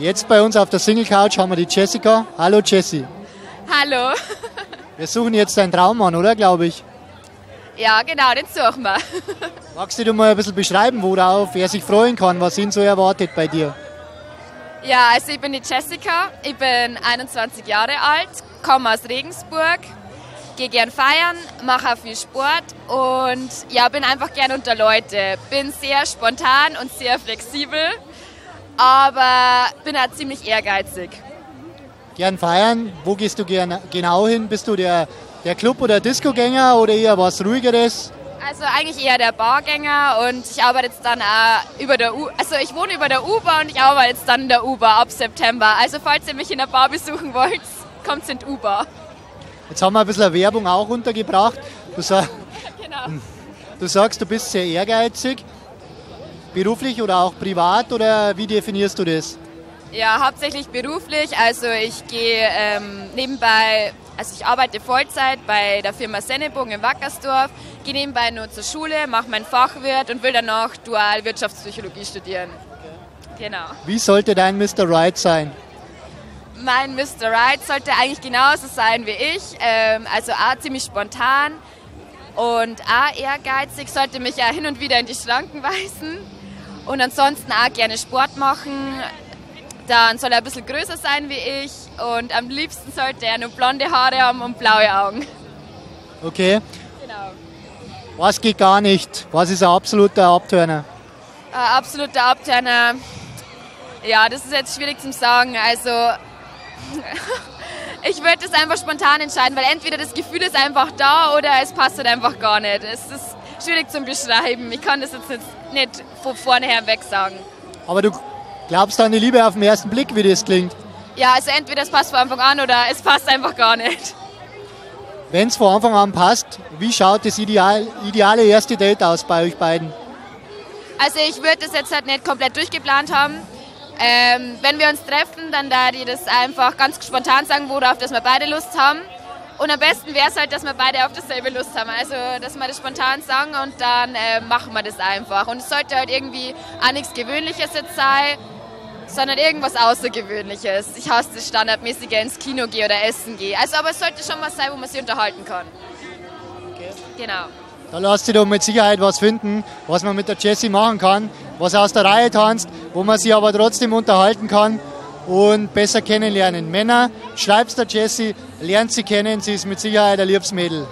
Jetzt bei uns auf der Single Couch haben wir die Jessica. Hallo Jessie. Hallo. Wir suchen jetzt deinen Traummann, oder glaube ich? Ja, genau, den suchen wir. Magst du dir mal ein bisschen beschreiben, worauf er sich freuen kann, was ihn so erwartet bei dir? Ja, also ich bin die Jessica, ich bin 21 Jahre alt, komme aus Regensburg, gehe gern feiern, mache viel Sport und ja, bin einfach gern unter Leute. Bin sehr spontan und sehr flexibel, aber bin auch ziemlich ehrgeizig. Gern feiern, wo gehst du gern, genau hin? Bist du der, der Club- oder Discogänger oder eher was ruhigeres? Also eigentlich eher der Bargänger und ich arbeite jetzt dann auch über der U also ich wohne über der Uber und ich arbeite jetzt dann in der Uber ab September. Also falls ihr mich in der Bar besuchen wollt, kommt in die Uber. Jetzt haben wir ein bisschen Werbung auch untergebracht. Du, sag, Genau. du sagst, du bist sehr ehrgeizig, beruflich oder auch privat oder wie definierst du das? Ja, hauptsächlich beruflich. Also ich gehe ähm, nebenbei, also ich arbeite Vollzeit bei der Firma Sennebogen in Wackersdorf, gehe nebenbei nur zur Schule, mache mein Fachwirt und will danach dual Wirtschaftspsychologie studieren. Genau. Wie sollte dein Mr. Right sein? Mein Mr. Right sollte eigentlich genauso sein wie ich, ähm, also auch ziemlich spontan und auch ehrgeizig, sollte mich ja hin und wieder in die Schranken weisen und ansonsten auch gerne Sport machen. Dann soll er ein bisschen größer sein wie ich und am liebsten sollte er nur blonde Haare haben und blaue Augen. Okay. Genau. Was geht gar nicht? Was ist ein absoluter Abturner? Ein absoluter Abturner. Ja, das ist jetzt schwierig zu sagen. Also, ich würde das einfach spontan entscheiden, weil entweder das Gefühl ist einfach da oder es passt halt einfach gar nicht. Es ist schwierig zu beschreiben. Ich kann das jetzt nicht, nicht von vornherein weg sagen. Aber du glaubst an die Liebe auf den ersten Blick, wie das klingt? Ja, also entweder es passt von Anfang an oder es passt einfach gar nicht. Wenn es von Anfang an passt, wie schaut das ideal, ideale erste Date aus bei euch beiden? Also ich würde das jetzt halt nicht komplett durchgeplant haben. Ähm, wenn wir uns treffen, dann da die das einfach ganz spontan sagen, worauf dass wir beide Lust haben. Und am besten wäre es halt, dass wir beide auf dasselbe Lust haben. Also, dass wir das spontan sagen und dann äh, machen wir das einfach. Und es sollte halt irgendwie auch nichts Gewöhnliches jetzt sein, sondern irgendwas Außergewöhnliches. Ich hasse das standardmäßige ins Kino gehe oder essen gehe. Also, aber es sollte schon was sein, wo man sich unterhalten kann. Genau. Da lasst ihr doch mit Sicherheit was finden, was man mit der Jessie machen kann, was aus der Reihe tanzt, wo man sich aber trotzdem unterhalten kann und besser kennenlernen. Männer, schreib's der Jessie, lernt sie kennen, sie ist mit Sicherheit ein liebes Mädel.